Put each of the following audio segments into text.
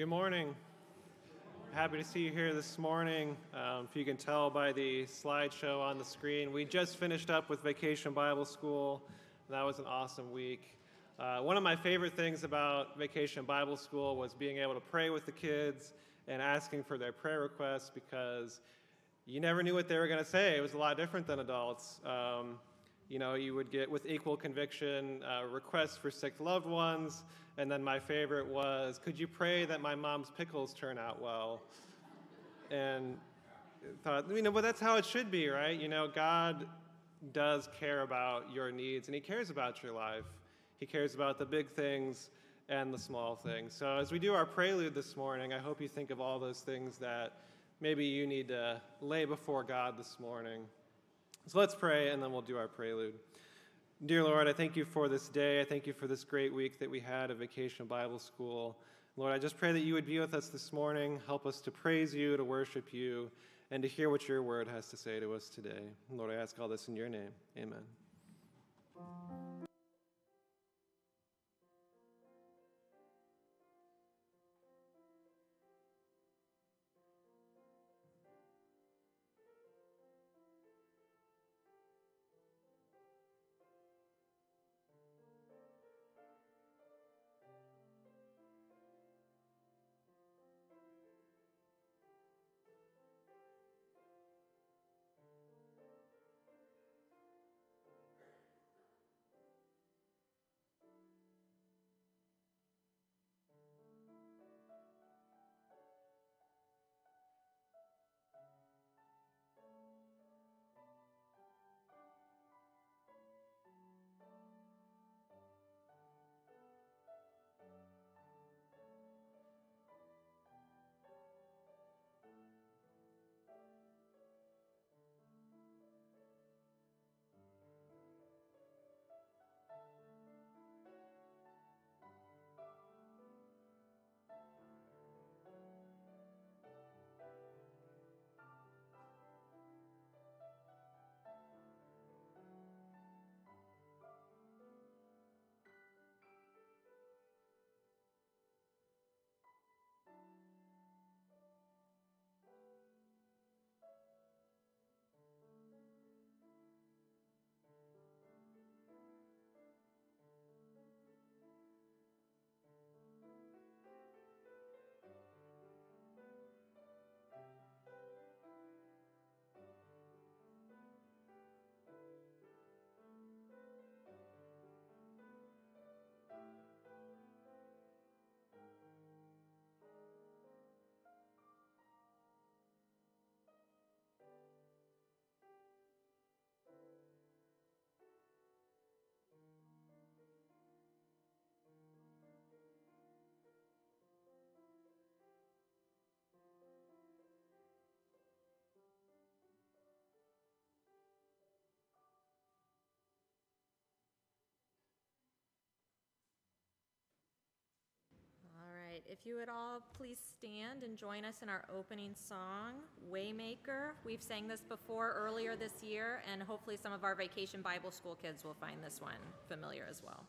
Good morning. Happy to see you here this morning. Um, if you can tell by the slideshow on the screen, we just finished up with Vacation Bible School. That was an awesome week. Uh, one of my favorite things about Vacation Bible School was being able to pray with the kids and asking for their prayer requests because you never knew what they were going to say. It was a lot different than adults. Um, you know, you would get with equal conviction uh, requests for sick loved ones, and then my favorite was, could you pray that my mom's pickles turn out well? And thought, you know, but that's how it should be, right? You know, God does care about your needs, and He cares about your life. He cares about the big things and the small things. So as we do our prelude this morning, I hope you think of all those things that maybe you need to lay before God this morning. So let's pray and then we'll do our prelude. Dear Lord, I thank you for this day. I thank you for this great week that we had at Vacation Bible School. Lord, I just pray that you would be with us this morning. Help us to praise you, to worship you, and to hear what your word has to say to us today. Lord, I ask all this in your name. Amen. If you would all please stand and join us in our opening song, Waymaker. We've sang this before earlier this year, and hopefully some of our Vacation Bible School kids will find this one familiar as well.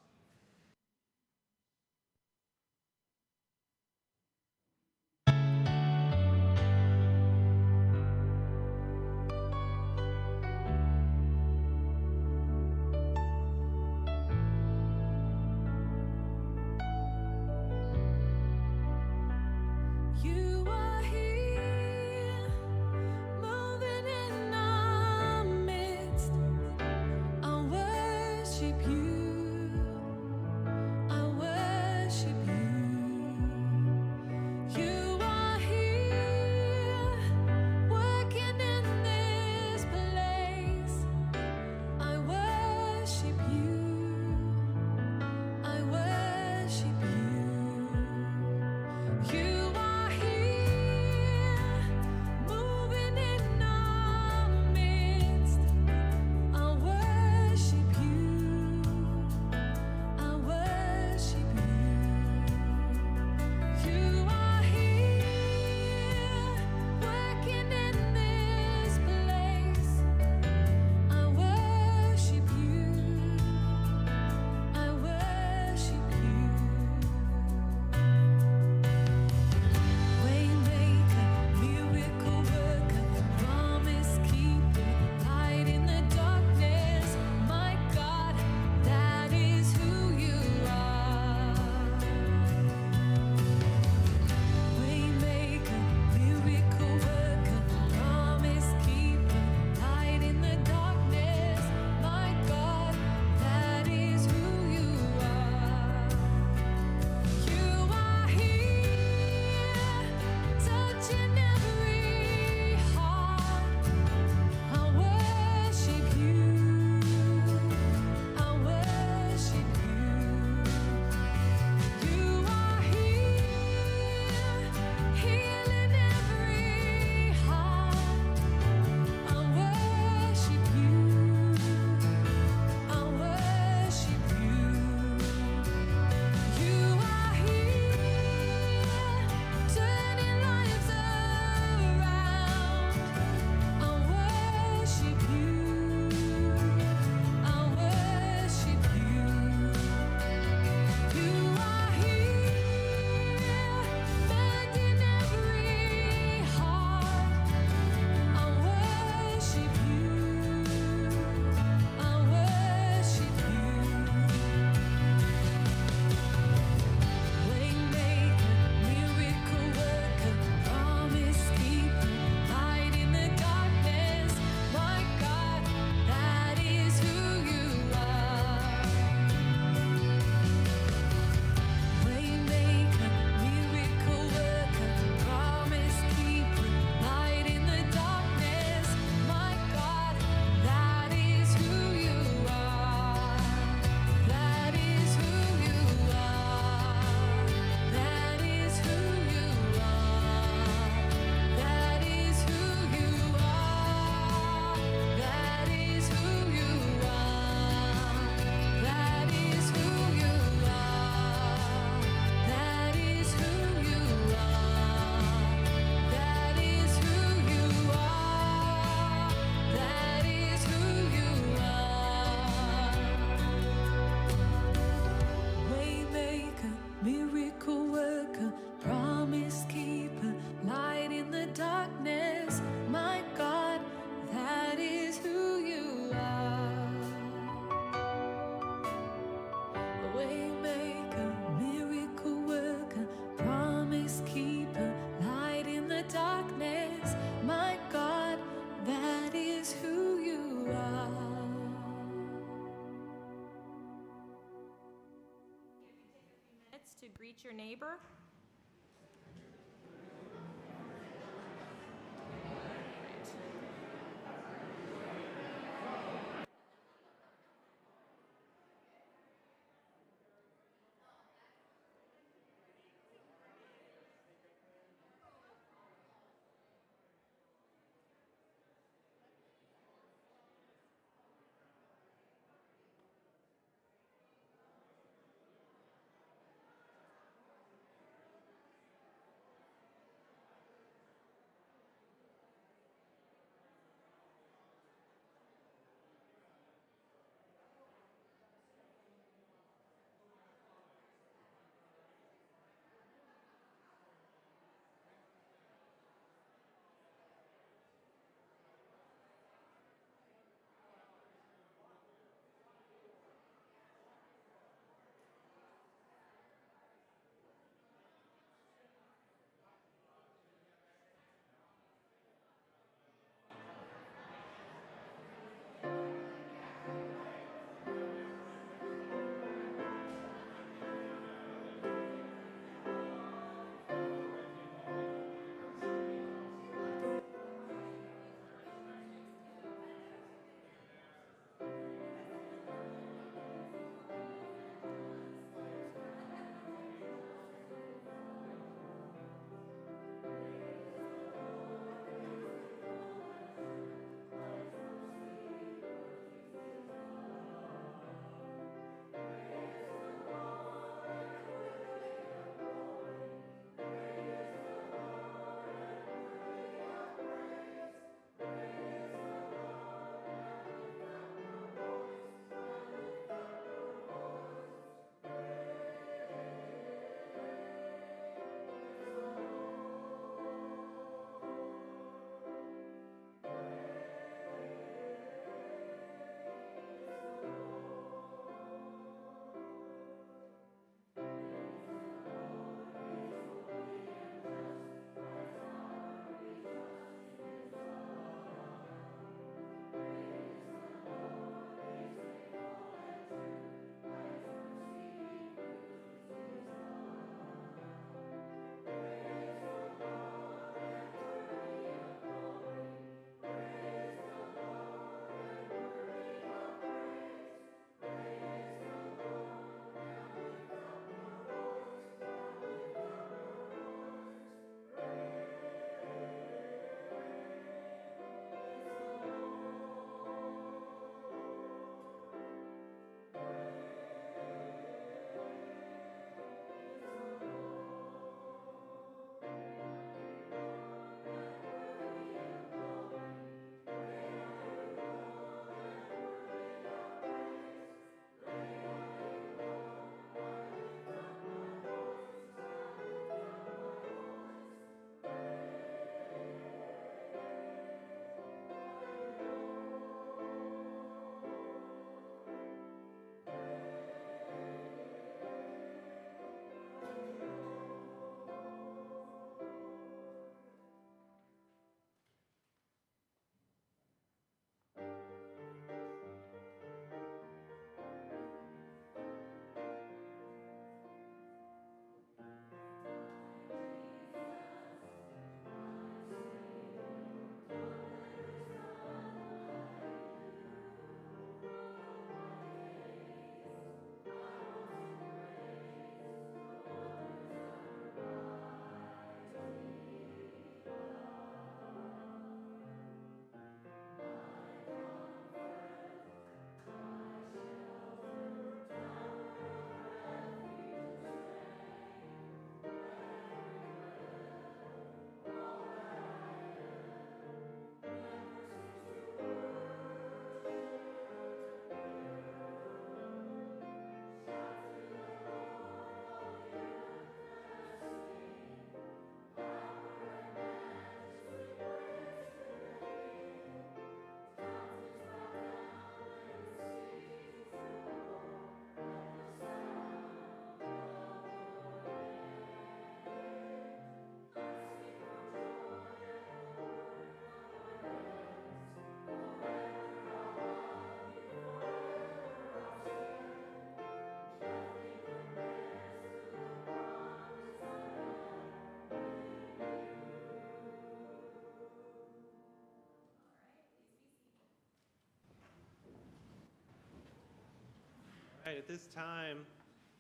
right, at this time,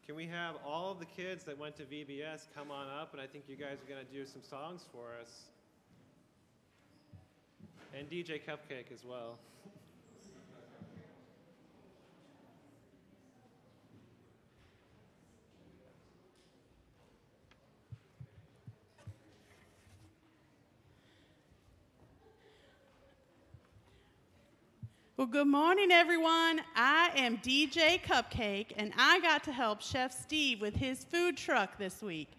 can we have all of the kids that went to VBS come on up? And I think you guys are going to do some songs for us. And DJ Cupcake as well. good morning, everyone. I am DJ Cupcake, and I got to help Chef Steve with his food truck this week.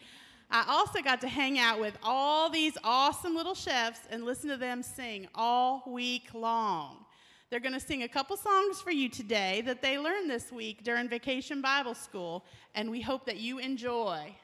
I also got to hang out with all these awesome little chefs and listen to them sing all week long. They're going to sing a couple songs for you today that they learned this week during Vacation Bible School, and we hope that you enjoy.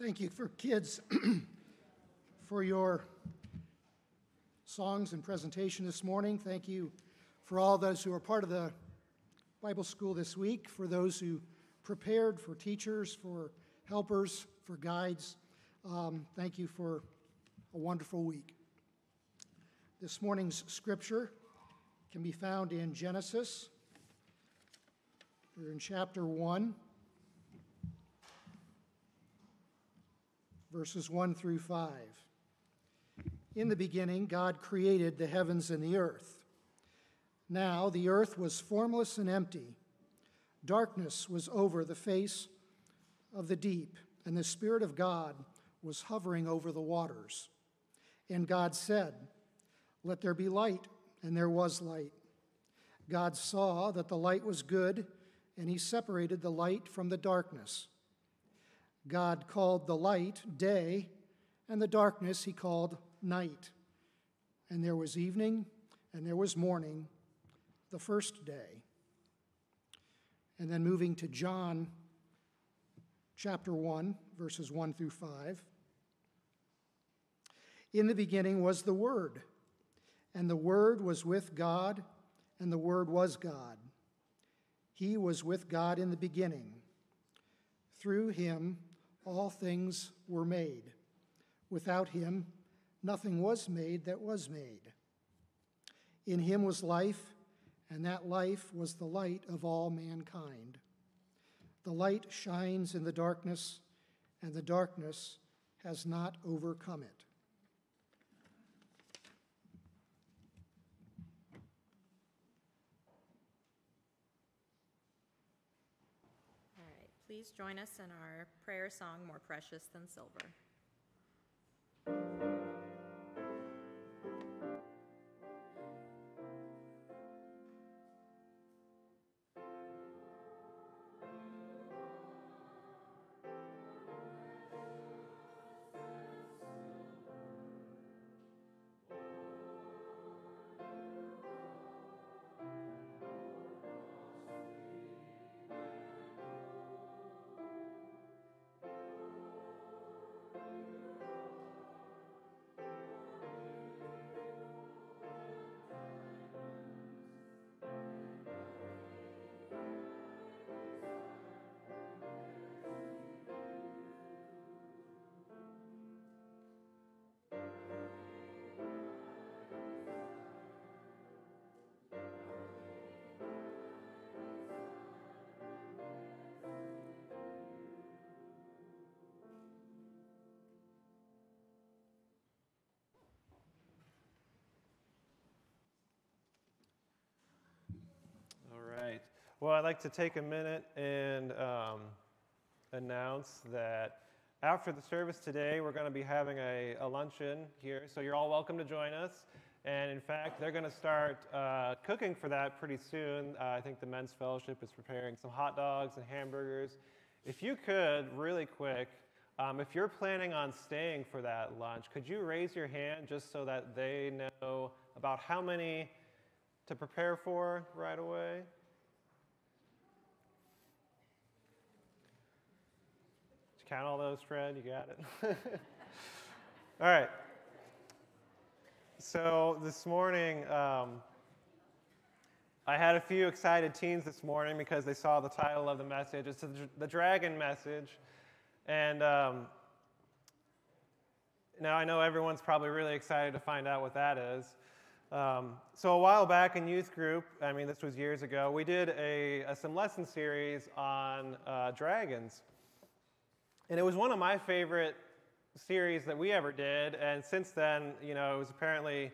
Thank you for kids for your songs and presentation this morning. Thank you for all those who are part of the Bible school this week, for those who prepared, for teachers, for helpers, for guides. Um, thank you for a wonderful week. This morning's scripture can be found in Genesis. We're in chapter 1. Verses 1 through 5. In the beginning, God created the heavens and the earth. Now the earth was formless and empty. Darkness was over the face of the deep, and the Spirit of God was hovering over the waters. And God said, Let there be light, and there was light. God saw that the light was good, and he separated the light from the darkness. God called the light day, and the darkness he called night. And there was evening, and there was morning, the first day. And then moving to John chapter 1, verses 1 through 5. In the beginning was the Word, and the Word was with God, and the Word was God. He was with God in the beginning. Through him, all things were made. Without him, nothing was made that was made. In him was life, and that life was the light of all mankind. The light shines in the darkness, and the darkness has not overcome it. Please join us in our prayer song, More Precious Than Silver. Well, I'd like to take a minute and um, announce that after the service today, we're going to be having a, a, luncheon here. So you're all welcome to join us. And in fact, they're going to start uh, cooking for that pretty soon. Uh, I think the Men's Fellowship is preparing some hot dogs and hamburgers. If you could, really quick, um, if you're planning on staying for that lunch, could you raise your hand just so that they know about how many to prepare for right away? Count all those, Fred? You got it? all right. So this morning, um, I had a few excited teens this morning because they saw the title of the message. It's the dragon message. And um, now I know everyone's probably really excited to find out what that is. Um, so a while back in youth group, I mean this was years ago, we did a, a some lesson series on uh, dragons. And it was one of my favorite series that we ever did. And since then, you know, it was apparently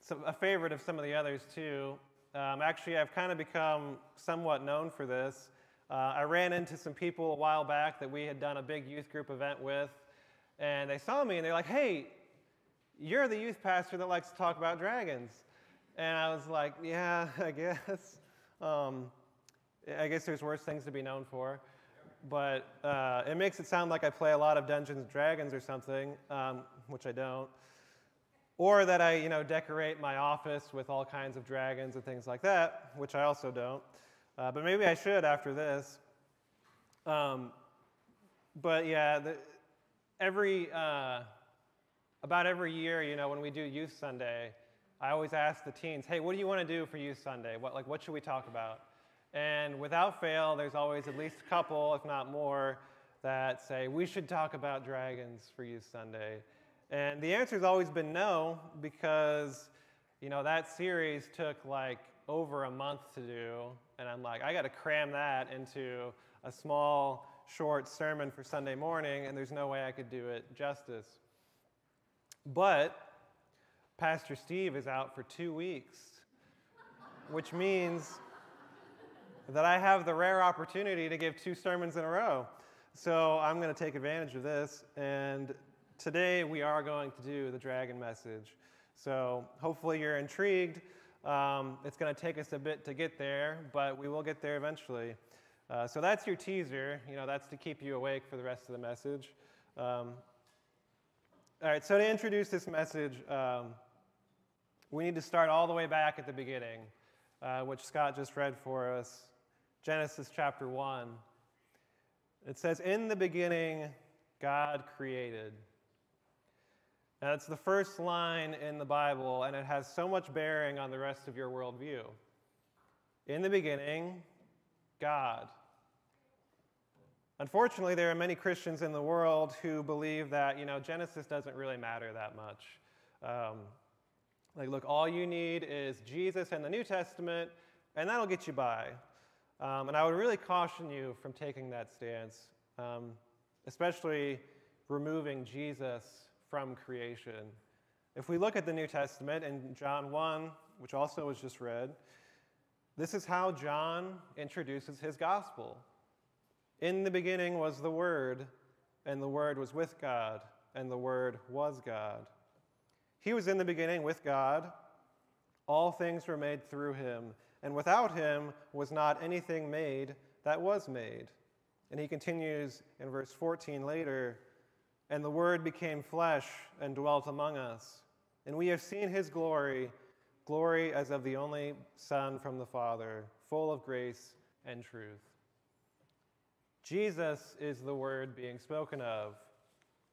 some, a favorite of some of the others too. Um, actually, I've kind of become somewhat known for this. Uh, I ran into some people a while back that we had done a big youth group event with, and they saw me and they're like, hey, you're the youth pastor that likes to talk about dragons. And I was like, yeah, I guess. Um, I guess there's worse things to be known for but uh, it makes it sound like I play a lot of Dungeons and Dragons or something, um, which I don't. Or that I, you know, decorate my office with all kinds of dragons and things like that, which I also don't. Uh, but maybe I should after this. Um, but yeah, the, every, uh, about every year, you know, when we do Youth Sunday, I always ask the teens, hey, what do you want to do for Youth Sunday? What, like, what should we talk about? And without fail, there's always at least a couple, if not more, that say, we should talk about dragons for Youth Sunday. And the answer has always been no, because, you know, that series took like over a month to do. And I'm like, I got to cram that into a small, short sermon for Sunday morning, and there's no way I could do it justice. But Pastor Steve is out for two weeks, which means that I have the rare opportunity to give two sermons in a row. So I'm going to take advantage of this. And today we are going to do the dragon message. So hopefully you're intrigued. Um, it's going to take us a bit to get there, but we will get there eventually. Uh, so that's your teaser. You know, that's to keep you awake for the rest of the message. Um, all right, so to introduce this message, um, we need to start all the way back at the beginning, uh, which Scott just read for us Genesis chapter 1. It says, In the beginning, God created. Now, the first line in the Bible, and it has so much bearing on the rest of your worldview. In the beginning, God. Unfortunately, there are many Christians in the world who believe that, you know, Genesis doesn't really matter that much. Um, like, look, all you need is Jesus and the New Testament, and that'll get you by. Um, and I would really caution you from taking that stance, um, especially removing Jesus from creation. If we look at the New Testament in John 1, which also was just read, this is how John introduces his gospel. In the beginning was the Word, and the Word was with God, and the Word was God. He was in the beginning with God. All things were made through him, and without him was not anything made that was made. And he continues in verse 14 later, and the Word became flesh and dwelt among us. And we have seen his glory, glory as of the only Son from the Father, full of grace and truth. Jesus is the Word being spoken of.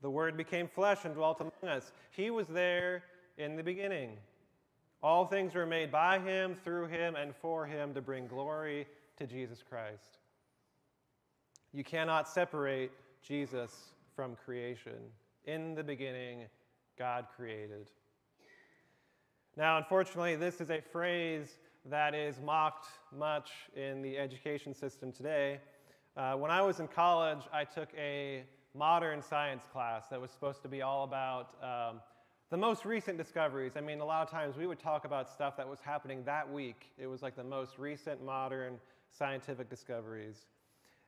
The Word became flesh and dwelt among us. He was there in the beginning. All things were made by Him, through Him, and for Him to bring glory to Jesus Christ. You cannot separate Jesus from creation. In the beginning, God created. Now, unfortunately, this is a phrase that is mocked much in the education system today. Uh, when I was in college, I took a modern science class that was supposed to be all about um, the most recent discoveries. I mean, a lot of times we would talk about stuff that was happening that week. It was like the most recent modern scientific discoveries.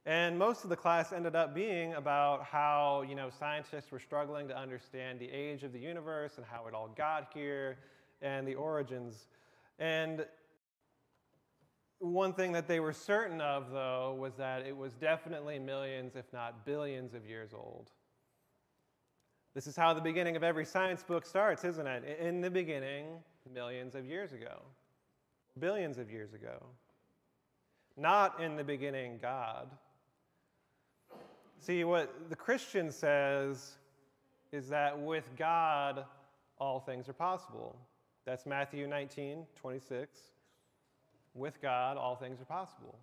And most of the class ended up being about how, you know, scientists were struggling to understand the age of the universe and how it all got here and the origins. And one thing that they were certain of, though, was that it was definitely millions, if not billions, of years old. This is how the beginning of every science book starts, isn't it? In the beginning, millions of years ago, billions of years ago. Not in the beginning, God. See, what the Christian says is that with God, all things are possible. That's Matthew 19, 26. With God, all things are possible.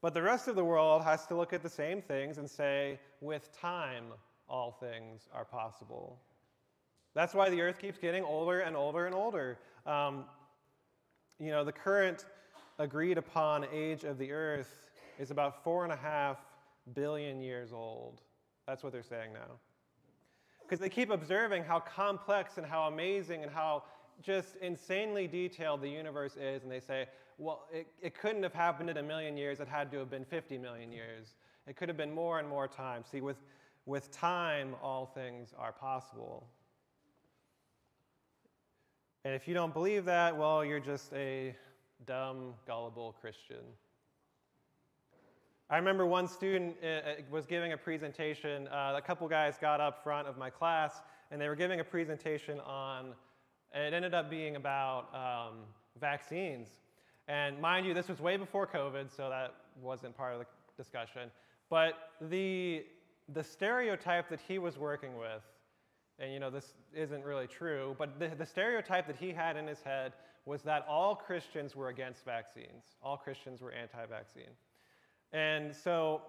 But the rest of the world has to look at the same things and say, with time, all things are possible. That's why the earth keeps getting older and older and older. Um, you know, the current agreed upon age of the earth is about four and a half billion years old. That's what they're saying now. Because they keep observing how complex and how amazing and how just insanely detailed the universe is, and they say, well, it, it couldn't have happened in a million years, it had to have been 50 million years. It could have been more and more time. See, with, with time, all things are possible. And if you don't believe that, well, you're just a dumb, gullible Christian. I remember one student uh, uh, was giving a presentation. Uh, a couple guys got up front of my class, and they were giving a presentation on it ended up being about um, vaccines. And mind you, this was way before COVID, so that wasn't part of the discussion. But the the stereotype that he was working with, and you know, this isn't really true, but the, the stereotype that he had in his head was that all Christians were against vaccines, all Christians were anti vaccine. And so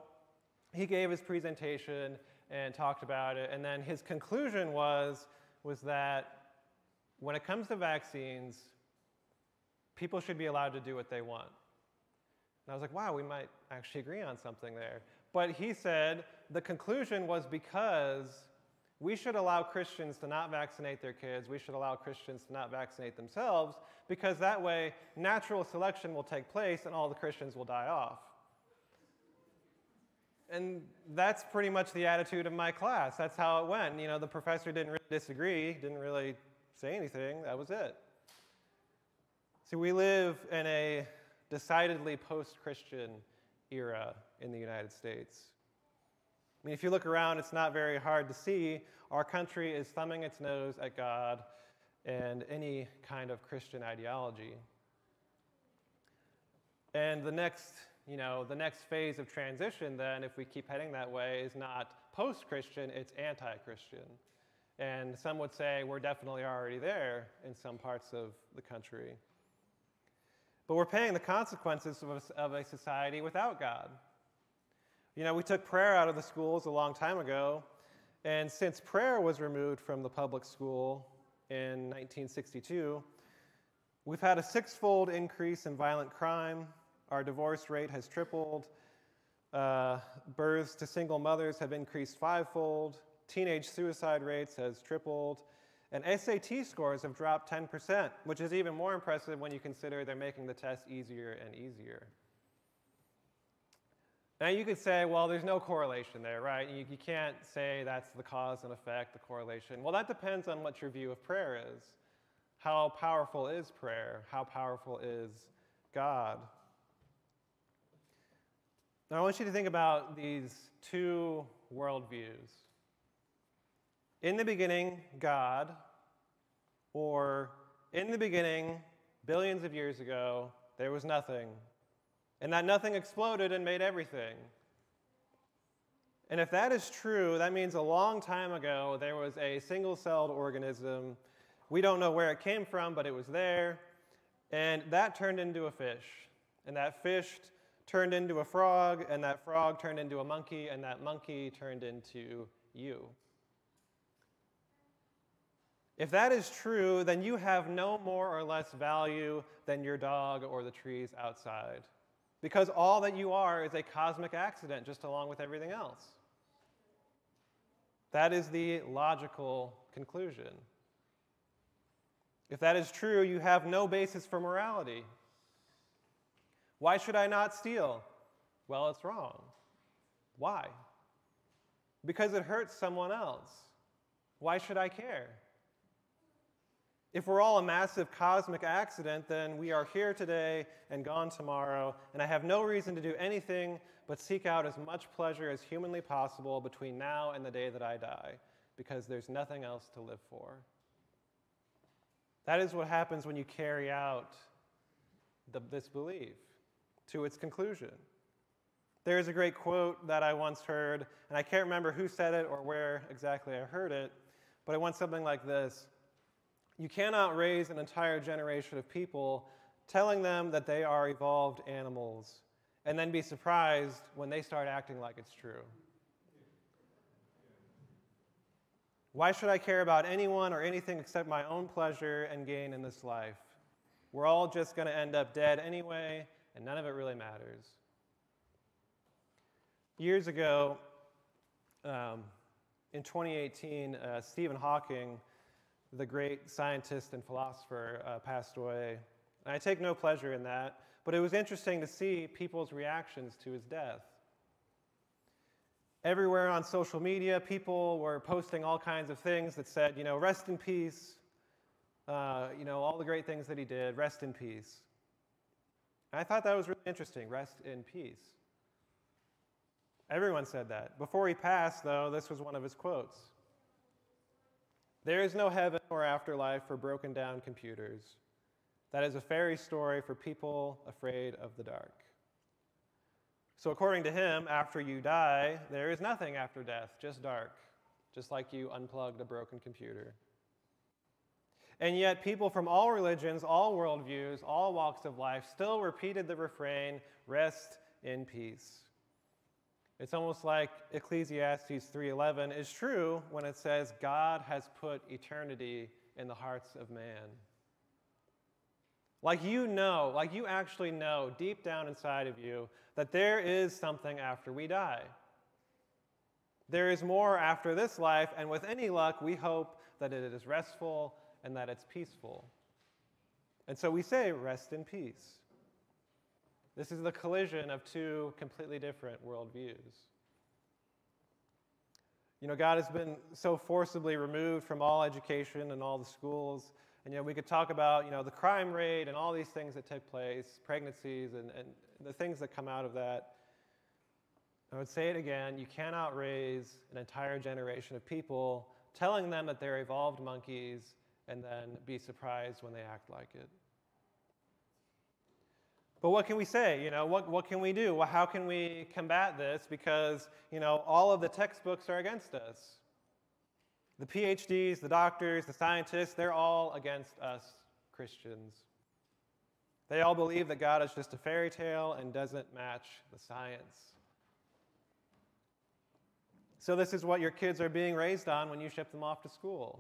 he gave his presentation and talked about it, and then his conclusion was, was that when it comes to vaccines, people should be allowed to do what they want. And I was like, wow, we might actually agree on something there. But he said the conclusion was because we should allow Christians to not vaccinate their kids, we should allow Christians to not vaccinate themselves, because that way natural selection will take place and all the Christians will die off. And that's pretty much the attitude of my class. That's how it went. You know, the professor didn't really disagree, didn't really say anything. That was it. See, we live in a decidedly post Christian era in the United States. Mean, if you look around, it's not very hard to see our country is thumbing its nose at God and any kind of Christian ideology. And the next, you know, the next phase of transition then, if we keep heading that way, is not post-Christian, it's anti-Christian. And some would say we're definitely already there in some parts of the country. But we're paying the consequences of a, of a society without God. You know, we took prayer out of the schools a long time ago, and since prayer was removed from the public school in 1962, we've had a six-fold increase in violent crime. Our divorce rate has tripled. Uh, births to single mothers have increased fivefold. Teenage suicide rates has tripled. And SAT scores have dropped 10%, which is even more impressive when you consider they're making the test easier and easier. Now, you could say, well, there's no correlation there, right? You, you, can't say that's the cause and effect, the correlation. Well, that depends on what your view of prayer is. How powerful is prayer? How powerful is God? Now, I want you to think about these two worldviews. In the beginning, God, or in the beginning, billions of years ago, there was nothing. And that nothing exploded and made everything. And if that is true, that means a long time ago there was a single celled organism. We don't know where it came from, but it was there. And that turned into a fish. And that fish turned into a frog, and that frog turned into a monkey, and that monkey turned into you. If that is true, then you have no more or less value than your dog or the trees outside. Because all that you are is a cosmic accident, just along with everything else. That is the logical conclusion. If that is true, you have no basis for morality. Why should I not steal? Well, it's wrong. Why? Because it hurts someone else. Why should I care? If we're all a massive cosmic accident, then we are here today and gone tomorrow, and I have no reason to do anything but seek out as much pleasure as humanly possible between now and the day that I die, because there's nothing else to live for. That is what happens when you carry out the, this belief to its conclusion. There is a great quote that I once heard, and I can't remember who said it or where exactly I heard it, but it went something like this you cannot raise an entire generation of people telling them that they are evolved animals and then be surprised when they start acting like it's true. Why should I care about anyone or anything except my own pleasure and gain in this life? We're all just going to end up dead anyway, and none of it really matters. Years ago, um, in 2018, uh, Stephen Hawking the great scientist and philosopher, uh, passed away. And I take no pleasure in that, but it was interesting to see people's reactions to his death. Everywhere on social media, people were posting all kinds of things that said, you know, rest in peace, uh, you know, all the great things that he did, rest in peace. And I thought that was really interesting, rest in peace. Everyone said that. Before he passed, though, this was one of his quotes. There is no heaven or afterlife for broken down computers. That is a fairy story for people afraid of the dark. So, according to him, after you die, there is nothing after death, just dark, just like you unplugged a broken computer. And yet, people from all religions, all worldviews, all walks of life still repeated the refrain rest in peace. It's almost like Ecclesiastes 3:11 is true when it says God has put eternity in the hearts of man. Like you know, like you actually know deep down inside of you that there is something after we die. There is more after this life, and with any luck, we hope that it is restful and that it's peaceful. And so we say, rest in peace. This is the collision of two completely different worldviews. You know, God has been so forcibly removed from all education and all the schools. And, you know, we could talk about, you know, the crime rate and all these things that take place, pregnancies and, and the things that come out of that. I would say it again you cannot raise an entire generation of people telling them that they're evolved monkeys and then be surprised when they act like it. But what can we say? You know, what, what can we do? Well, how can we combat this? Because, you know, all of the textbooks are against us. The PhDs, the doctors, the scientists, they're all against us Christians. They all believe that God is just a fairy tale and doesn't match the science. So, this is what your kids are being raised on when you ship them off to school.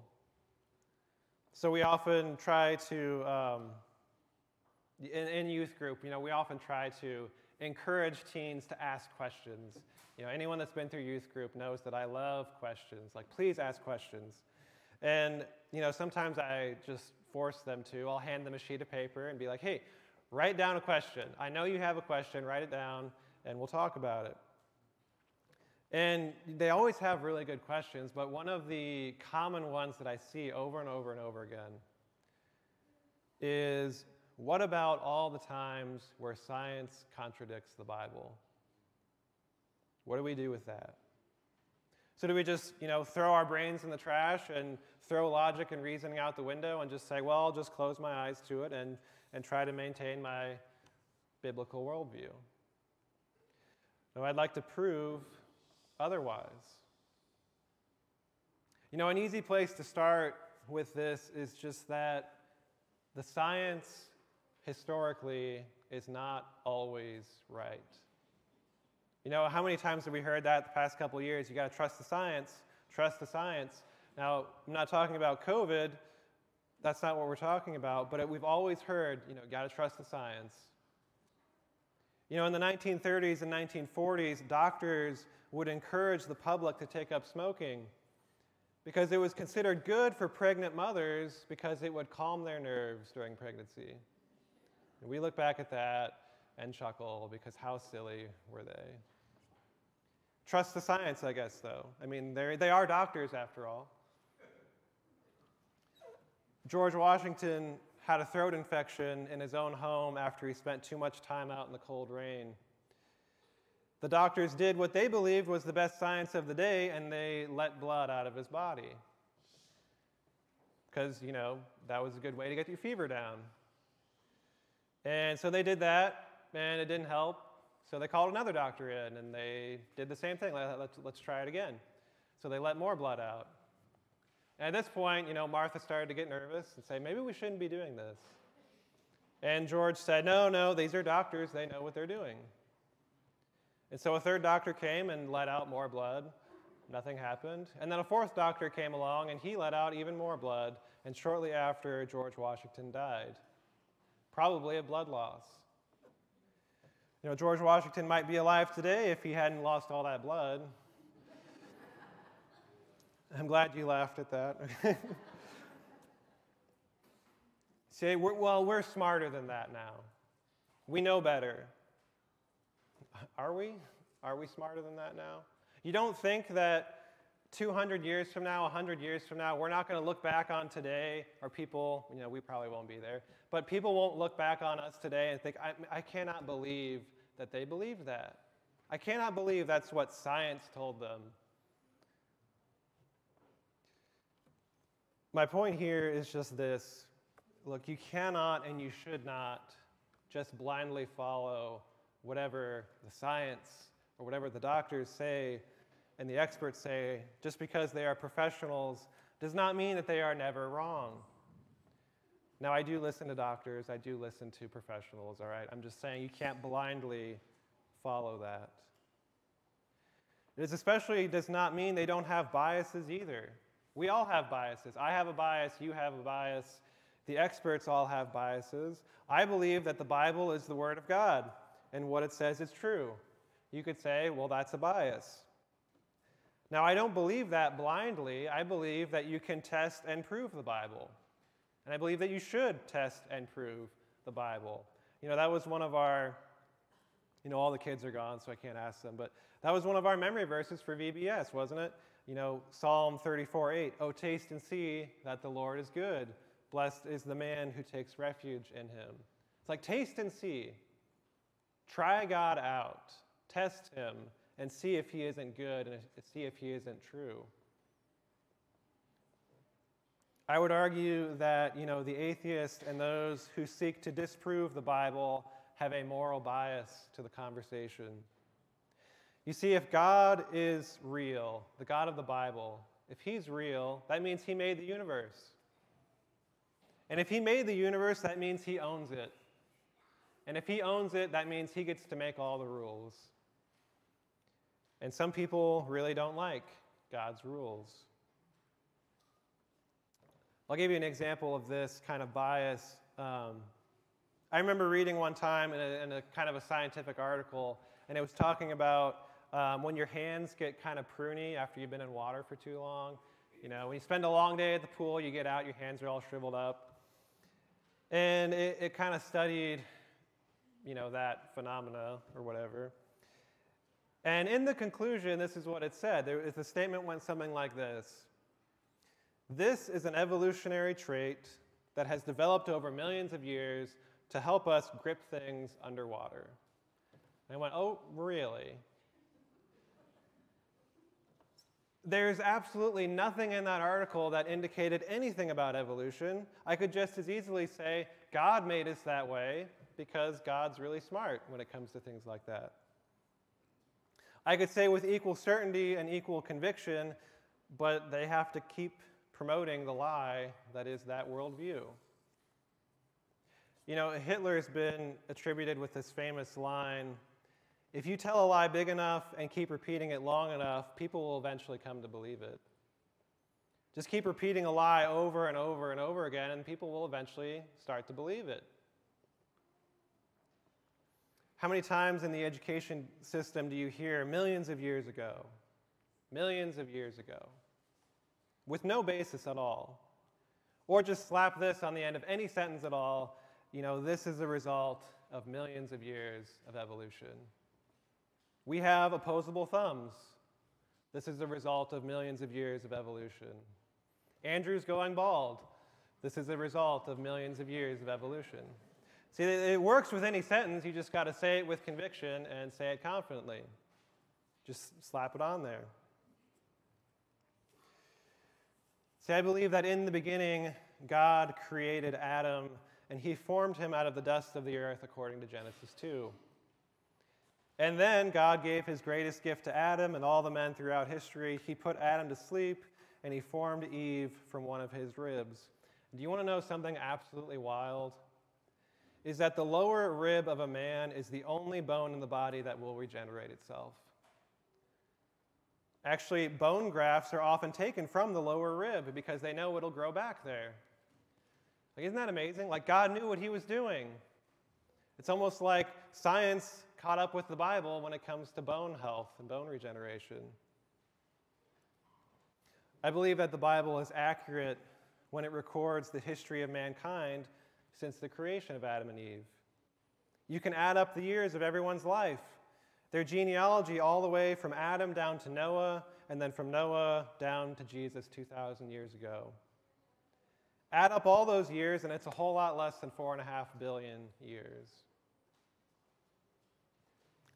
So, we often try to um, in, in youth group, you know, we often try to encourage teens to ask questions. You know, anyone that's been through youth group knows that I love questions. Like, please ask questions. And, you know, sometimes I just force them to. I'll hand them a sheet of paper and be like, hey, write down a question. I know you have a question, write it down, and we'll talk about it. And they always have really good questions, but one of the common ones that I see over and over and over again is what about all the times where science contradicts the Bible? What do we do with that? So do we just, you know, throw our brains in the trash and throw logic and reasoning out the window and just say, well, I'll just close my eyes to it and, and try to maintain my biblical worldview? No, I'd like to prove otherwise. You know, an easy place to start with this is just that the science historically is not always right. You know, how many times have we heard that the past couple years? You got to trust the science, trust the science. Now, I'm not talking about COVID. That's not what we're talking about. But we've always heard, you know, got to trust the science. You know, in the 1930s and 1940s, doctors would encourage the public to take up smoking because it was considered good for pregnant mothers because it would calm their nerves during pregnancy. And we look back at that and chuckle because how silly were they? Trust the science, I guess, though. I mean, they are doctors after all. George Washington had a throat infection in his own home after he spent too much time out in the cold rain. The doctors did what they believed was the best science of the day, and they let blood out of his body. Because, you know, that was a good way to get your fever down. And so they did that, and it didn't help. So they called another doctor in, and they did the same thing. Let's, let's try it again. So they let more blood out. And at this point, you know, Martha started to get nervous and say, maybe we shouldn't be doing this. And George said, no, no, these are doctors. They know what they're doing. And so a third doctor came and let out more blood. Nothing happened. And then a fourth doctor came along, and he let out even more blood. And shortly after, George Washington died probably a blood loss. You know, George Washington might be alive today if he hadn't lost all that blood. I'm glad you laughed at that. We're, well, we're smarter than that now. We know better. Are we? Are we smarter than that now? You don't think that 200 years from now, 100 years from now, we're not going to look back on today, or people, you know, we probably won't be there, but people won't look back on us today and think, I, I cannot believe that they believed that. I cannot believe that's what science told them. My point here is just this look, you cannot and you should not just blindly follow whatever the science or whatever the doctors say and the experts say, just because they are professionals, does not mean that they are never wrong. Now, I do listen to doctors, I do listen to professionals, all right? I'm just saying you can't blindly follow that. It especially does not mean they don't have biases either. We all have biases. I have a bias, you have a bias, the experts all have biases. I believe that the Bible is the Word of God and what it says is true. You could say, well, that's a bias. Now, I don't believe that blindly. I believe that you can test and prove the Bible. And I believe that you should test and prove the Bible. You know, that was one of our, you know, all the kids are gone, so I can't ask them, but that was one of our memory verses for VBS, wasn't it? You know, Psalm 34 8, Oh, taste and see that the Lord is good. Blessed is the man who takes refuge in him. It's like taste and see. Try God out, test him, and see if he isn't good and see if he isn't true. I would argue that, you know, the atheist and those who seek to disprove the Bible have a moral bias to the conversation. You see, if God is real, the God of the Bible, if he's real, that means he made the universe. And if he made the universe, that means he owns it. And if he owns it, that means he gets to make all the rules. And some people really don't like God's rules. I'll give you an example of this kind of bias. Um, I remember reading one time in a, in a, kind of a scientific article, and it was talking about um, when your hands get kind of pruny after you've been in water for too long. You know, when you spend a long day at the pool, you get out, your hands are all shriveled up. And it, it kind of studied, you know, that phenomena or whatever. And in the conclusion, this is what it said. There, the statement went something like this This is an evolutionary trait that has developed over millions of years to help us grip things underwater. And I went, Oh, really? There's absolutely nothing in that article that indicated anything about evolution. I could just as easily say, God made us that way because God's really smart when it comes to things like that. I could say with equal certainty and equal conviction, but they have to keep promoting the lie that is that worldview. You know, Hitler's been attributed with this famous line if you tell a lie big enough and keep repeating it long enough, people will eventually come to believe it. Just keep repeating a lie over and over and over again, and people will eventually start to believe it. How many times in the education system do you hear millions of years ago, millions of years ago, with no basis at all? Or just slap this on the end of any sentence at all, you know, this is the result of millions of years of evolution. We have opposable thumbs. This is the result of millions of years of evolution. Andrew's going bald. This is the result of millions of years of evolution. See, it works with any sentence. You just got to say it with conviction and say it confidently. Just slap it on there. See, I believe that in the beginning, God created Adam and he formed him out of the dust of the earth according to Genesis 2. And then God gave his greatest gift to Adam and all the men throughout history. He put Adam to sleep and he formed Eve from one of his ribs. Do you want to know something absolutely wild? Is that the lower rib of a man is the only bone in the body that will regenerate itself. Actually, bone grafts are often taken from the lower rib because they know it'll grow back there. Like, isn't that amazing? Like, God knew what he was doing. It's almost like science caught up with the Bible when it comes to bone health and bone regeneration. I believe that the Bible is accurate when it records the history of mankind since the creation of Adam and Eve. You can add up the years of everyone's life, their genealogy all the way from Adam down to Noah, and then from Noah down to Jesus 2,000 years ago. Add up all those years, and it's a whole lot less than four and a half billion years.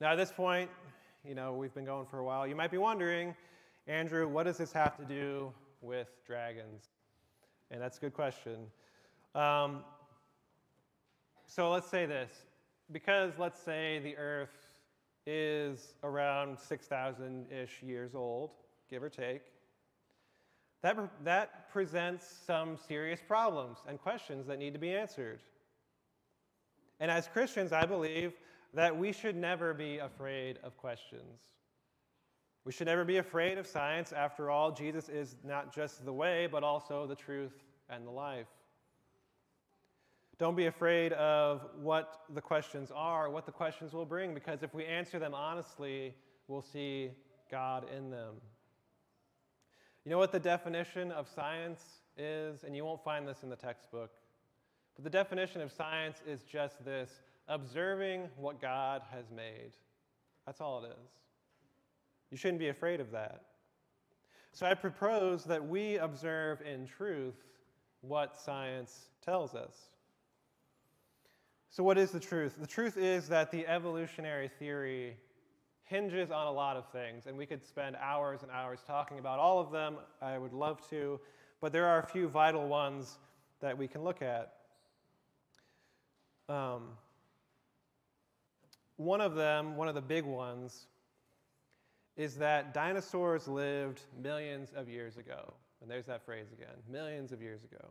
Now, at this point, you know, we've been going for a while. You might be wondering, Andrew, what does this have to do with dragons? And that's a good question. Um, so let's say this because let's say the Earth is around 6,000 ish years old, give or take, that, that presents some serious problems and questions that need to be answered. And as Christians, I believe that we should never be afraid of questions. We should never be afraid of science. After all, Jesus is not just the way, but also the truth and the life. Don't be afraid of what the questions are, what the questions will bring, because if we answer them honestly, we'll see God in them. You know what the definition of science is? And you won't find this in the textbook. But the definition of science is just this observing what God has made. That's all it is. You shouldn't be afraid of that. So I propose that we observe in truth what science tells us. So, what is the truth? The truth is that the evolutionary theory hinges on a lot of things, and we could spend hours and hours talking about all of them. I would love to, but there are a few vital ones that we can look at. Um, one of them, one of the big ones, is that dinosaurs lived millions of years ago. And there's that phrase again millions of years ago.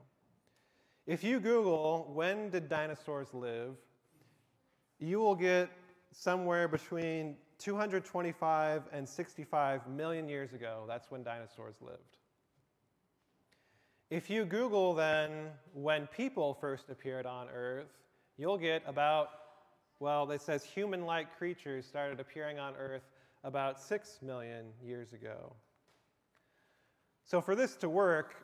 If you Google when did dinosaurs live, you will get somewhere between 225 and 65 million years ago. That's when dinosaurs lived. If you Google then when people first appeared on Earth, you'll get about, well, it says human like creatures started appearing on Earth about 6 million years ago. So, for this to work,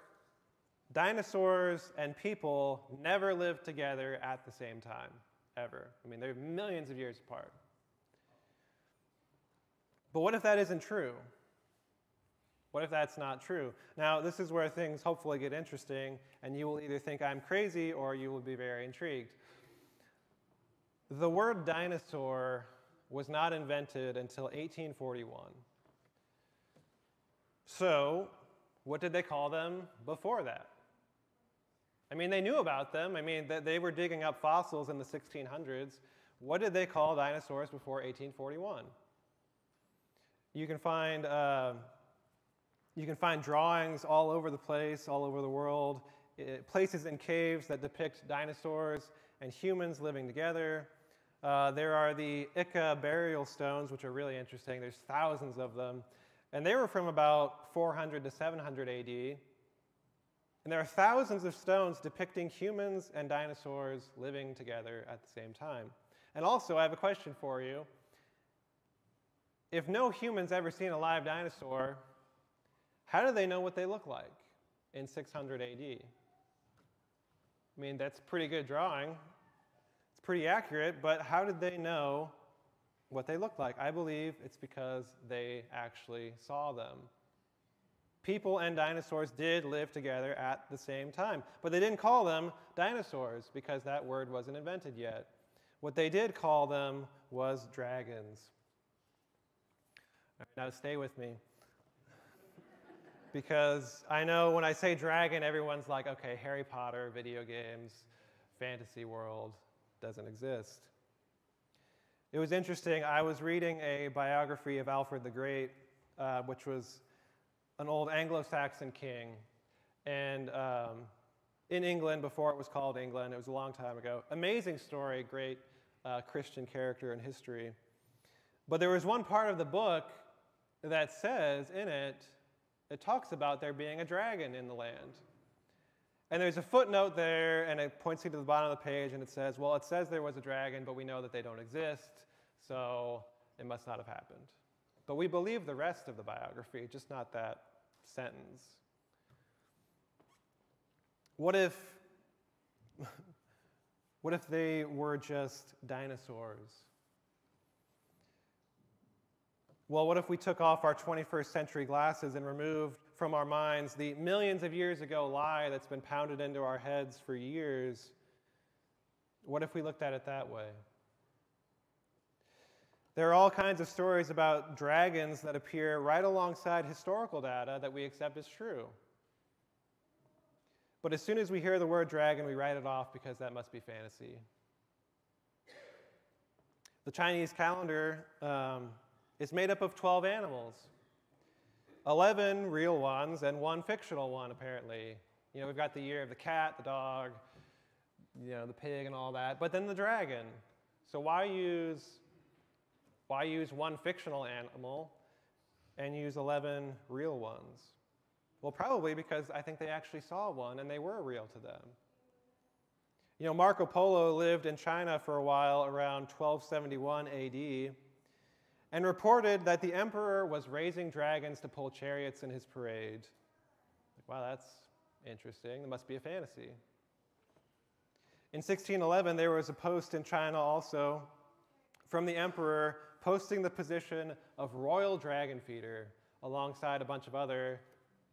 Dinosaurs and people never lived together at the same time, ever. I mean, they're millions of years apart. But what if that isn't true? What if that's not true? Now, this is where things hopefully get interesting, and you will either think I'm crazy or you will be very intrigued. The word dinosaur was not invented until 1841. So, what did they call them before that? I mean, they knew about them. I mean, they were digging up fossils in the 1600s. What did they call dinosaurs before 1841? You can find, uh, you can find drawings all over the place, all over the world, it, places in caves that depict dinosaurs and humans living together. Uh, there are the Ica burial stones, which are really interesting. There's thousands of them. And they were from about 400 to 700 AD. And there are thousands of stones depicting humans and dinosaurs living together at the same time. And also, I have a question for you. If no humans ever seen a live dinosaur, how do they know what they look like in 600 AD? I mean, that's pretty good drawing. It's pretty accurate, but how did they know what they looked like? I believe it's because they actually saw them people and dinosaurs did live together at the same time. But they didn't call them dinosaurs because that word wasn't invented yet. What they did call them was dragons. now stay with me. because I know when I say dragon, everyone's like, okay, Harry Potter, video games, fantasy world doesn't exist. It was interesting. I was reading a biography of Alfred the Great, uh, which was an old Anglo Saxon king. And um, in England, before it was called England, it was a long time ago. Amazing story, great uh, Christian character in history. But there was one part of the book that says in it, it talks about there being a dragon in the land. And there's a footnote there, and it points you to the bottom of the page, and it says, well, it says there was a dragon, but we know that they don't exist, so it must not have happened. But we believe the rest of the biography, just not that sentence. What if, what if they were just dinosaurs? Well, what if we took off our 21st century glasses and removed from our minds the millions of years ago lie that's been pounded into our heads for years? What if we looked at it that way? There are all kinds of stories about dragons that appear right alongside historical data that we accept as true. But as soon as we hear the word dragon, we write it off because that must be fantasy. The Chinese calendar um, is made up of 12 animals 11 real ones and one fictional one, apparently. You know, we've got the year of the cat, the dog, you know, the pig and all that, but then the dragon. So why use, why use one fictional animal and use 11 real ones? Well, probably because I think they actually saw one and they were real to them. You know, Marco Polo lived in China for a while around 1271 AD and reported that the emperor was raising dragons to pull chariots in his parade. Like, wow, that's interesting. It must be a fantasy. In 1611, there was a post in China also from the emperor posting the position of royal dragon feeder alongside a bunch of other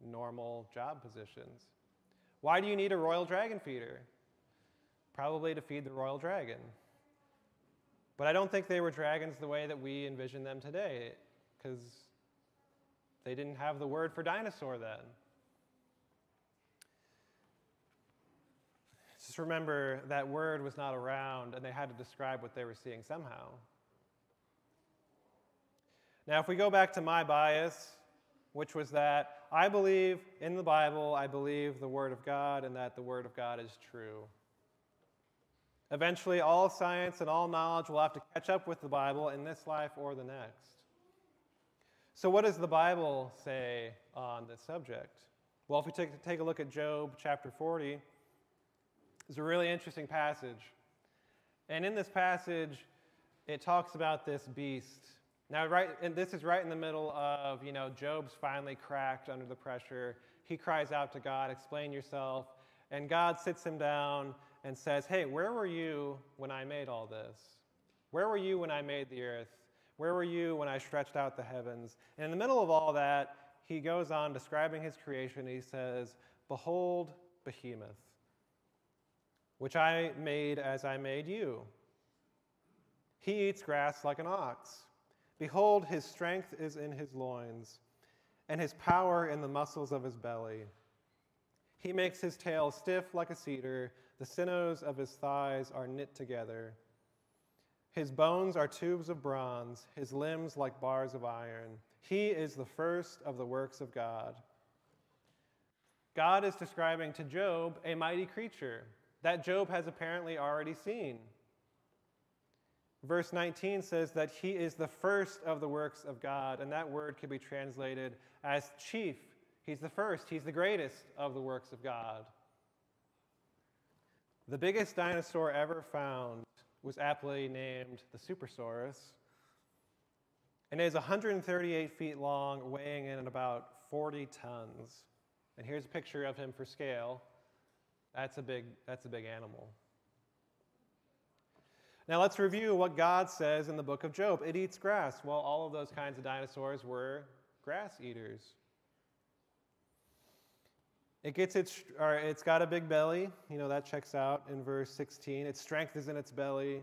normal job positions. Why do you need a royal dragon feeder? Probably to feed the royal dragon. But I don't think they were dragons the way that we envision them today, because they didn't have the word for dinosaur then. Just remember that word was not around and they had to describe what they were seeing somehow. Now, if we go back to my bias, which was that I believe in the Bible, I believe the Word of God, and that the Word of God is true. Eventually, all science and all knowledge will have to catch up with the Bible in this life or the next. So, what does the Bible say on this subject? Well, if we take, take a look at Job chapter 40, it's a really interesting passage. And in this passage, it talks about this beast. Now, right, and this is right in the middle of, you know, Job's finally cracked under the pressure. He cries out to God, explain yourself. And God sits him down and says, Hey, where were you when I made all this? Where were you when I made the earth? Where were you when I stretched out the heavens? And in the middle of all that, he goes on describing his creation. He says, Behold, behemoth, which I made as I made you. He eats grass like an ox. Behold, his strength is in his loins, and his power in the muscles of his belly. He makes his tail stiff like a cedar, the sinews of his thighs are knit together. His bones are tubes of bronze, his limbs like bars of iron. He is the first of the works of God. God is describing to Job a mighty creature that Job has apparently already seen. Verse 19 says that he is the first of the works of God, and that word could be translated as chief. He's the first, he's the greatest of the works of God. The biggest dinosaur ever found was aptly named the Supersaurus, and it is 138 feet long, weighing in at about 40 tons. And here's a picture of him for scale. That's a big, that's a big animal. Now let's review what God says in the book of Job. It eats grass. Well, all of those kinds of dinosaurs were grass eaters. It gets its, or it's got a big belly. You know, that checks out in verse 16. Its strength is in its belly.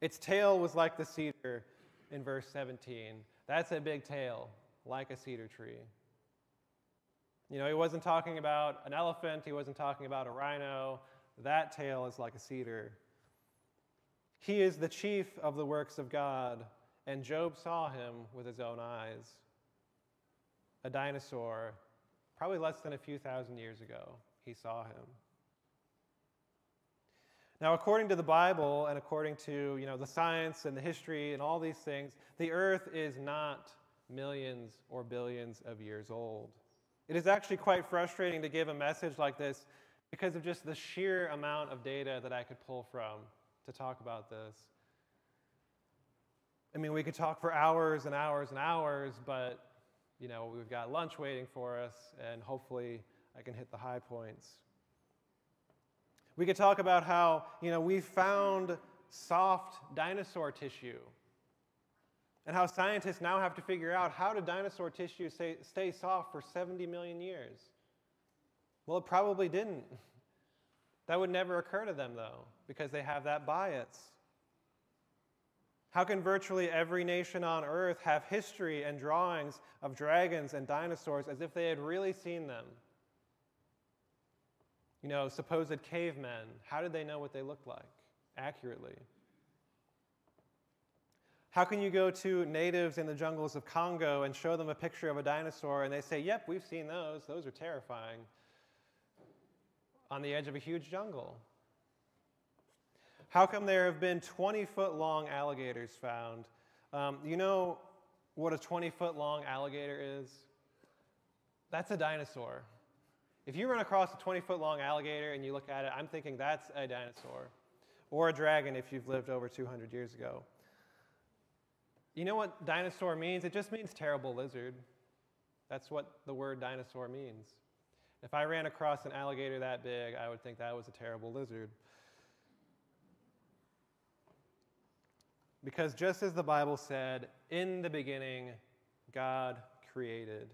Its tail was like the cedar in verse 17. That's a big tail, like a cedar tree. You know, he wasn't talking about an elephant, he wasn't talking about a rhino. That tail is like a cedar. He is the chief of the works of God, and Job saw him with his own eyes. A dinosaur probably less than a few thousand years ago, he saw him. Now, according to the Bible and according to you know, the science and the history and all these things, the earth is not millions or billions of years old. It is actually quite frustrating to give a message like this because of just the sheer amount of data that I could pull from to talk about this. I mean, we could talk for hours and hours and hours, but you know, we've got lunch waiting for us, and hopefully I can hit the high points. We could talk about how, you know, we found soft dinosaur tissue and how scientists now have to figure out how did dinosaur tissue stay, stay soft for 70 million years? Well, it probably didn't. That would never occur to them, though, because they have that bias. How can virtually every nation on earth have history and drawings of dragons and dinosaurs as if they had really seen them? You know, supposed cavemen, how did they know what they looked like accurately? How can you go to natives in the jungles of Congo and show them a picture of a dinosaur and they say, Yep, we've seen those. Those are terrifying. On the edge of a huge jungle. How come there have been 20 foot long alligators found? Um, you know what a 20 foot long alligator is? That's a dinosaur. If you run across a 20 foot long alligator and you look at it, I'm thinking that's a dinosaur. Or a dragon if you've lived over 200 years ago. You know what dinosaur means? It just means terrible lizard. That's what the word dinosaur means. If I ran across an alligator that big, I would think that was a terrible lizard. Because just as the Bible said, in the beginning, God created.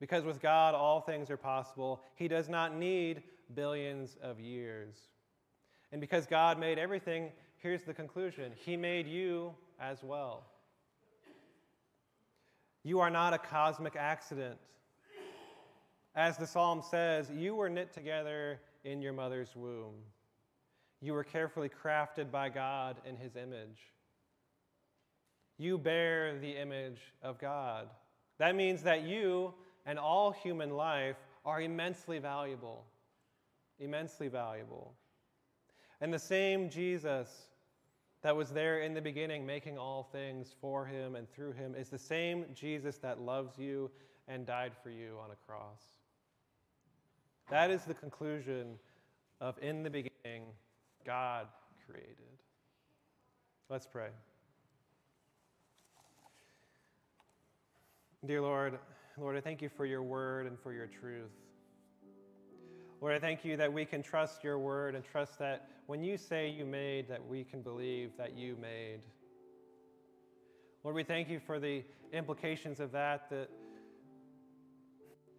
Because with God, all things are possible. He does not need billions of years. And because God made everything, here's the conclusion He made you as well. You are not a cosmic accident. As the psalm says, you were knit together in your mother's womb. You were carefully crafted by God in His image. You bear the image of God. That means that you and all human life are immensely valuable. Immensely valuable. And the same Jesus that was there in the beginning, making all things for him and through him, is the same Jesus that loves you and died for you on a cross. That is the conclusion of in the beginning, God created. Let's pray. Dear Lord, Lord, I thank you for your word and for your truth. Lord, I thank you that we can trust your word and trust that when you say you made, that we can believe that you made. Lord, we thank you for the implications of that, that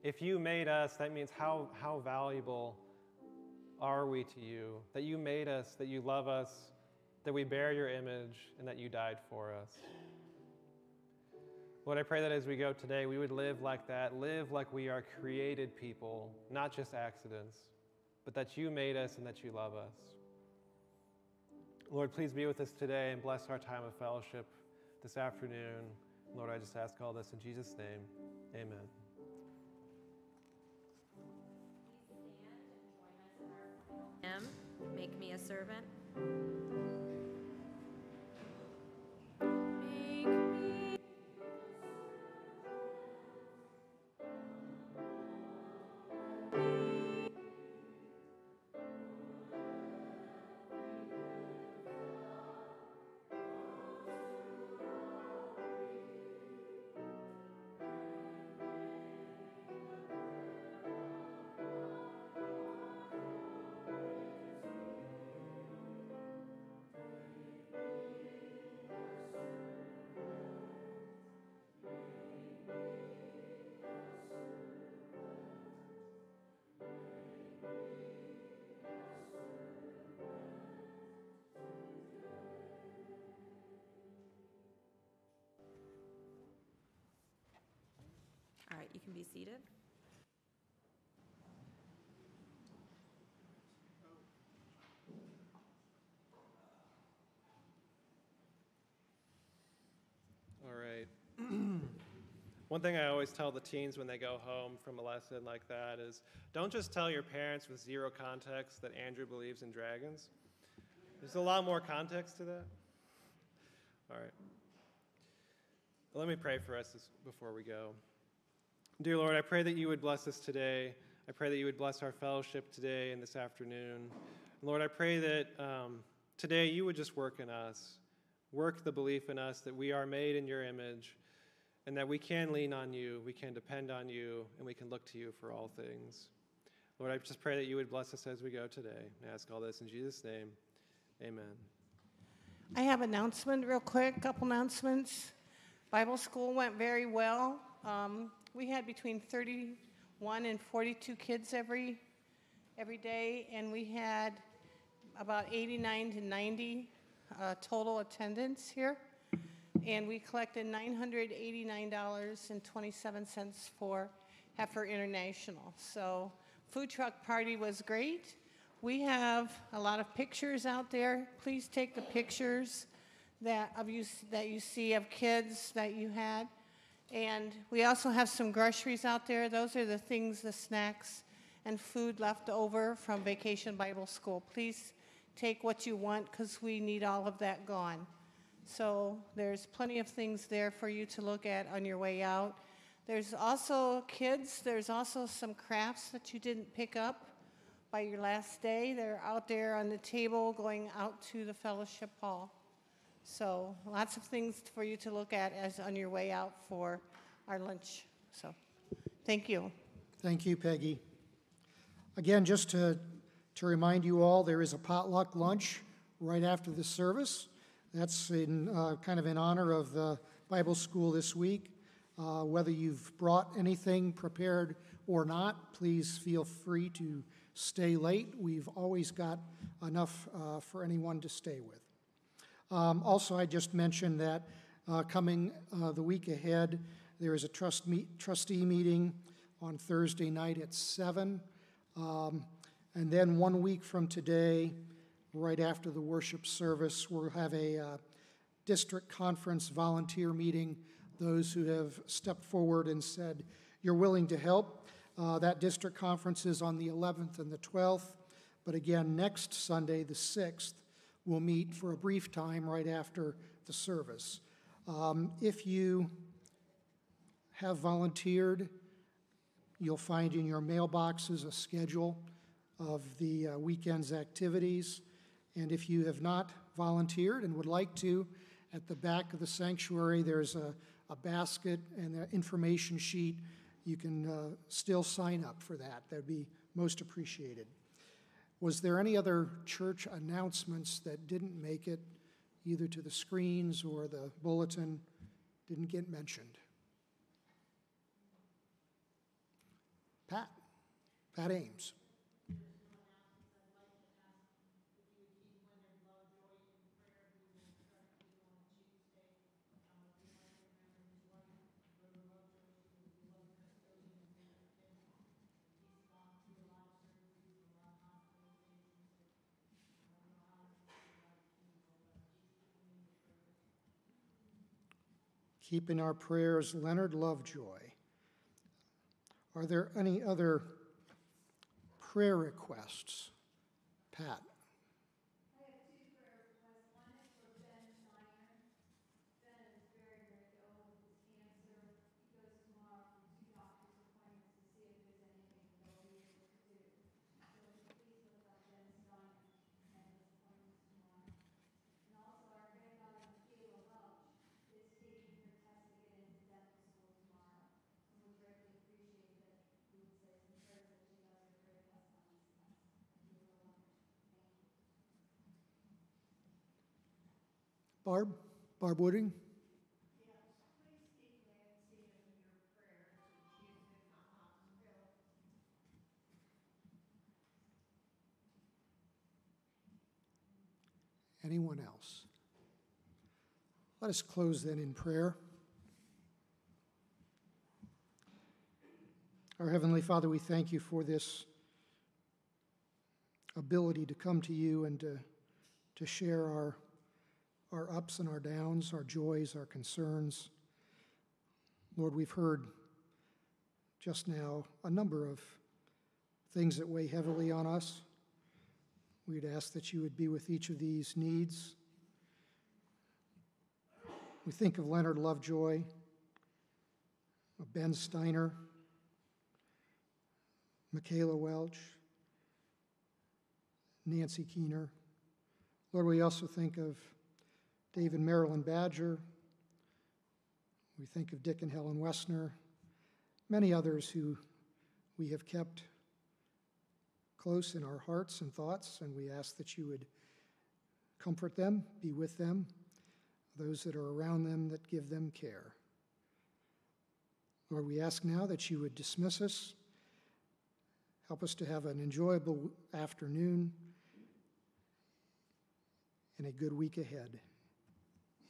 if you made us, that means how, how valuable are we to you? That you made us, that you love us, that we bear your image, and that you died for us. Lord, I pray that as we go today, we would live like that, live like we are created people, not just accidents, but that you made us and that you love us. Lord, please be with us today and bless our time of fellowship this afternoon. Lord, I just ask all this in Jesus' name. Amen. Make me a servant. Right, you can be seated. All right. One thing I always tell the teens when they go home from a lesson like that is don't just tell your parents with zero context that Andrew believes in dragons. There's a lot more context to that. All right. Let me pray for us before we go. Dear Lord, I pray that you would bless us today. I pray that you would bless our fellowship today and this afternoon. Lord, I pray that um, today you would just work in us, work the belief in us that we are made in your image and that we can lean on you, we can depend on you, and we can look to you for all things. Lord, I just pray that you would bless us as we go today. I ask all this in Jesus' name. Amen. I have announcement real quick, a couple announcements. Bible school went very well. Um, we had between 31 and 42 kids every every day, and we had about 89 to 90 uh, total attendance here. And we collected $989.27 for Heifer International. So, food truck party was great. We have a lot of pictures out there. Please take the pictures. that of you that you see of kids that you had. And we also have some groceries out there. Those are the things, the snacks and food left over from Vacation Bible School. Please take what you want because we need all of that gone. So there's plenty of things there for you to look at on your way out. There's also kids, there's also some crafts that you didn't pick up by your last day. They're out there on the table going out to the fellowship hall. So lots of things for you to look at as on your way out for our lunch. So thank you. Thank you, Peggy. Again, just to, to remind you all, there is a potluck lunch right after the service. That's in uh, kind of in honor of the Bible school this week. Uh, whether you've brought anything prepared or not, please feel free to stay late. We've always got enough uh, for anyone to stay with. Um, also, I just mentioned that uh, coming uh, the week ahead, there is a trust meet, trustee meeting on Thursday night at 7. Um, and then one week from today, right after the worship service, we'll have a uh, district conference volunteer meeting those who have stepped forward and said, You're willing to help. Uh, that district conference is on the 11th and the 12th. But again, next Sunday, the 6th, we'll meet for a brief time right after the service. Um, if you have volunteered, you'll find in your mailboxes a schedule of the uh, weekend's activities. And if you have not volunteered and would like to, at the back of the sanctuary, there's a a basket and an information sheet. You can uh, still sign up for that. That would be most appreciated. Was there any other church announcements that didn't make it either to the screens or the bulletin, didn't get mentioned? Pat, Pat Ames. Keep in our prayers Leonard Lovejoy. Are there any other prayer requests? Pat. Barb? Barb Wooding? Anyone else? Let us close then in prayer. Our Heavenly Father, we thank you for this ability to come to you and to, to share our our ups and our downs, our joys, our concerns. Lord, we've heard just now a number of things that weigh heavily on us. We'd ask that you would be with each of these needs. We think of Leonard Lovejoy, of Ben Steiner, Michaela Welch, Nancy Keener. Lord, we also think of David Marilyn Badger. We think of Dick and Helen Wessner, many others who we have kept close in our hearts and thoughts, and we ask that you would comfort them, be with them, those that are around them that give them care. Lord, we ask now that you would dismiss us, help us to have an enjoyable afternoon and a good week ahead.